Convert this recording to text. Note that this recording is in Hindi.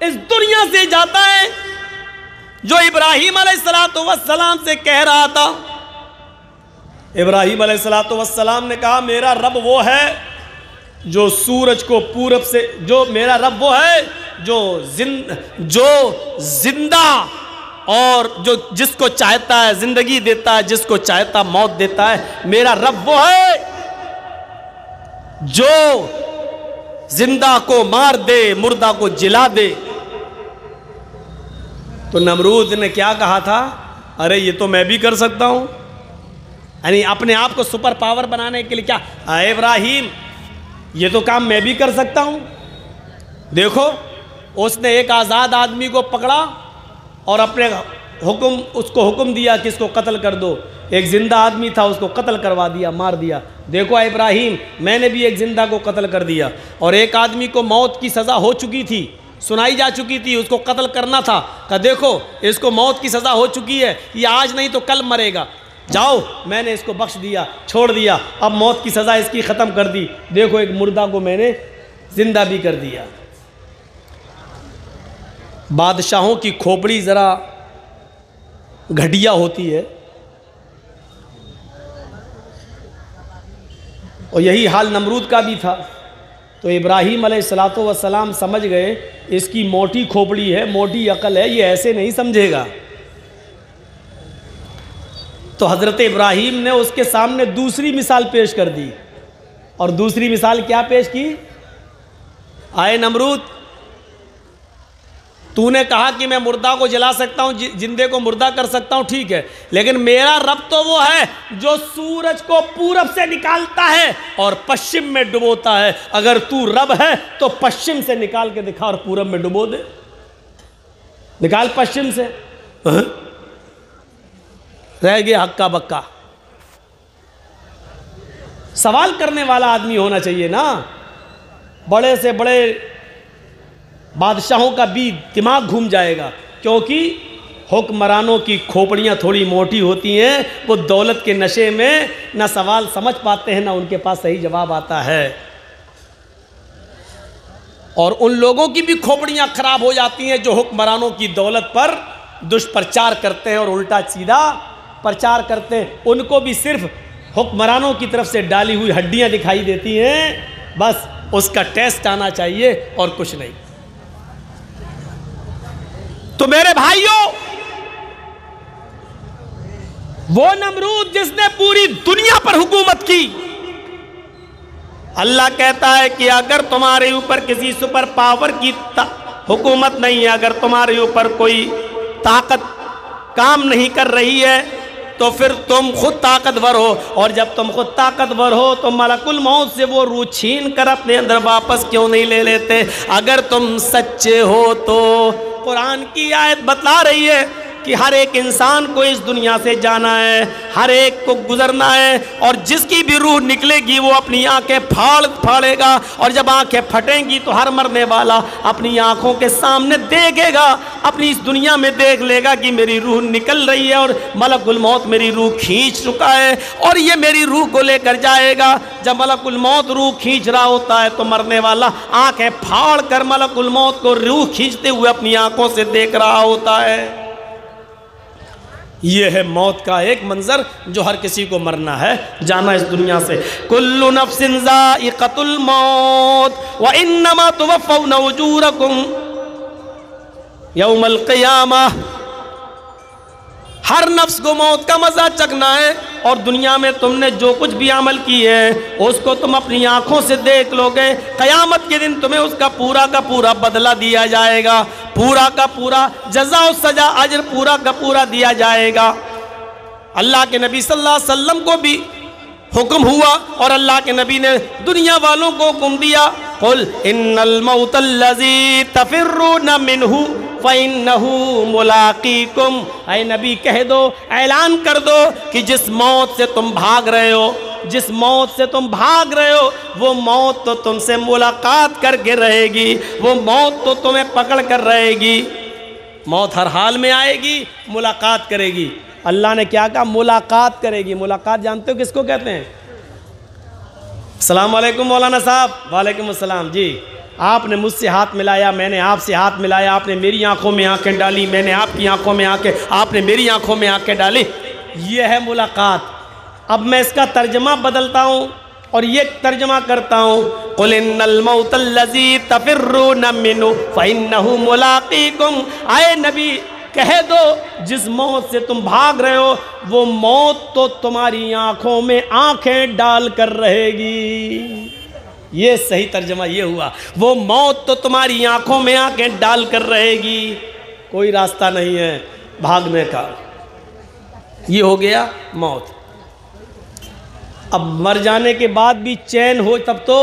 इस दुनिया से जाता है, जो इब्राहिम सलाम से कह रहा था। इब्राहिम सलाम ने कहा, मेरा रब वो है जो सूरज को पूरब से, जो मेरा रब वो है जो जिंद जो ज़िंदा और जो जिसको चाहता है ज़िंदगी देता है, जिसको चाहता मौत देता है, मेरा रब वो है जो ज़िंदा को मार दे, मुर्दा को जिला दे तो नमरूद ने क्या कहा था? अरे, ये तो मैं भी कर सकता हूँ। यानी अपने आप को सुपर पावर बनाने के लिए क्या? इब्राहिम, ये तो काम मैं भी कर सकता हूँ। देखो, उसने एक आज़ाद आदमी को पकड़ा और अपने हुक्म, उसको हुक्म दिया कि इसको कत्ल कर दो। एक ज़िंदा आदमी था, उसको कत्ल करवा दिया, मार दिया। देखो इब्राहिम, मैंने भी एक ज़िंदा को कत्ल कर दिया। और एक आदमी को मौत की सज़ा हो चुकी थी। सुनाई जा चुकी थी, उसको कत्ल करना था। कहा, देखो, इसको मौत की सज़ा हो चुकी है, ये आज नहीं तो कल मरेगा। जाओ, मैंने इसको बख्श दिया, छोड़ दिया, अब मौत की सज़ा इसकी ख़त्म कर दी। देखो, एक मुर्दा को मैंने ज़िंदा भी कर दिया। बादशाहों की खोपड़ी ज़रा घटिया होती है। और यही हाल नमरूद का भी था। तो इब्राहिम सलाम समझ गए, इसकी मोटी खोपड़ी है, मोटी अकल है, ये ऐसे नहीं समझेगा। तो हज़रत इब्राहिम ने उसके सामने दूसरी मिसाल पेश कर दी। और दूसरी मिसाल क्या पेश की? आए नमरूद तूने कहा कि मैं मुर्दा को जला सकता हूँ जिंदे को मुर्दा कर सकता हूँ, ठीक है। लेकिन मेरा रब तो वो है जो सूरज को पूरब से निकालता है और पश्चिम में डुबोता है। अगर तू रब है तो पश्चिम से निकाल के दिखा और पूरब में डुबो दे। निकाल पश्चिम से। हाँ? रह गया हक्का बक्का। सवाल करने वाला आदमी होना चाहिए ना। बड़े से बड़े बादशाहों का भी दिमाग घूम जाएगा, क्योंकि हुक्मरानों की खोपड़ियाँ थोड़ी मोटी होती हैं, वो दौलत के नशे में ना सवाल समझ पाते हैं, ना उनके पास सही जवाब आता है। और उन लोगों की भी खोपड़ियाँ खराब हो जाती हैं, जो हुक्मरानों की दौलत पर दुष्प्रचार करते हैं और उल्टा सीधा प्रचार करते हैं। उनको भी सिर्फ़ हुक्मरानों की तरफ़ से डाली हुई हड्डियाँ दिखाई देती हैं, बस उसका टेस्ट आना चाहिए और कुछ नहीं। तो मेरे भाइयों, वो नमरूद जिसने पूरी दुनिया पर हुकूमत की, अल्लाह कहता है कि अगर तुम्हारे ऊपर किसी सुपर पावर की हुकूमत नहीं है, अगर तुम्हारे ऊपर कोई ताकत काम नहीं कर रही है तो फिर तुम खुद ताकतवर हो। और जब तुम खुद ताकतवर हो तो मलकुल मौत से वो रूह छीन कर अपने अंदर वापस क्यों नहीं ले लेते? अगर तुम सच्चे हो तो कुरान की आयत बता रही है। कि हर एक इंसान को इस दुनिया से जाना है, हर एक को गुजरना है, और जिसकी भी रूह निकलेगी वो अपनी आँखें फाड़, फाड़ेगा, और जब आँखें फटेंगी तो हर मरने वाला अपनी आँखों के सामने देखेगा, अपनी इस दुनिया में देख लेगा कि मेरी रूह निकल रही है और मलकुल मौत मेरी रूह खींच चुका है, और ये मेरी रूह को लेकर जाएगा। जब मलकुल मौत रूह खींच रहा होता है तो मरने वाला आँखें फाड़ कर मलकुल मौत को रूह खींचते हुए अपनी आँखों से देख रहा होता है। ये है मौत का एक मंज़र जो हर किसी को मरना है। जाना इस दुनिया से। कुल्लु नफ्सिन मौत, व इनमा तुवफ़ौन उजूरकुम। यौमल क़ियामा, हर नफ्स को मौत का मज़ा चखना है। और दुनिया में तुमने जो कुछ भी अमल की है, उसको तुम अपनी आँखों से देख लोगे। क़यामत के दिन तुम्हें उसका पूरा का पूरा बदला दिया जाएगा। पूरा का पूरा जजा सजा अजर पूरा का पूरा दिया जाएगा। अल्लाह के नबी सल्लल्लाहु अलैहि वसल्लम को भी हुक्म हुआ और अल्लाह के नबी ने दुनिया वालों को हुक्म दिया। कुल इन्नल मौतल्लजी तफिर्रून मिनहु फ़ैनहू मुलाकीकुम ऐ नबी कह दो ऐलान कर दो कि जिस मौत से तुम भाग रहे हो जिस मौत से तुम भाग रहे हो वो मौत तो तुमसे मुलाकात करके रहेगी वो मौत तो तुम्हें पकड़ कर रहेगी मौत हर हाल में आएगी मुलाकात करेगी अल्लाह ने क्या कहा मुलाकात करेगी मुलाकात जानते हो किसको कहते हैं वालेकुम मौलाना साहब वालेकुम अस्सलाम जी आपने मुझसे हाथ मिलाया, मैंने आपसे हाथ मिलाया, आपने मेरी आँखों में आँखें डाली, मैंने आपकी आँखों में आँखें, आपने मेरी आँखों में आँखें डाली। ये है मुलाकात। अब मैं इसका तर्जमा बदलता हूँ और ये तर्जमा करता हूँ। कुलमौतल्लजी तफिर्रू आए नबी, कह दो, जिस मौत से तुम भाग रहे हो, वो मौत तो तुम्हारी आँखों में आँखें डाल कर रहेगी। ये सही तर्जमा ये हुआ। वो मौत तो तुम्हारी आँखों में आँखें डाल कर रहेगी। कोई रास्ता नहीं है भागने का। ये हो गया मौत। अब मर जाने के बाद भी चैन हो तब तो